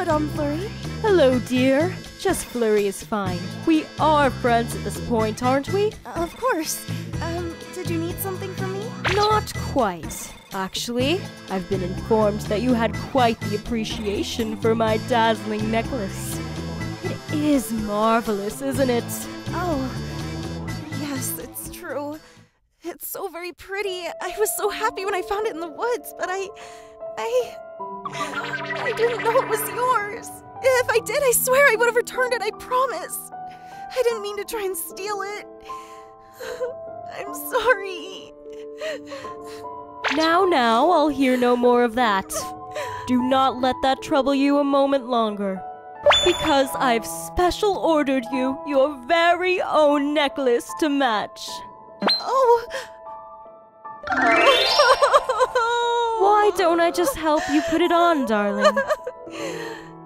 Madame. Hello, dear. Just Flurrie is fine. We are friends at this point, aren't we? Of course. Um, did you need something from me? Not quite. Actually, I've been informed that you had quite the appreciation for my dazzling necklace. It is marvelous, isn't it? Oh, yes, it's true. It's so very pretty. I was so happy when I found it in the woods, but I. I. I didn't know it was yours. If I did, I swear I would have returned it, I promise. I didn't mean to try and steal it. I'm sorry. Now, now, I'll hear no more of that. Do not let that trouble you a moment longer. Because I've special ordered you your very own necklace to match. Oh. Why don't I just help you put it on, darling?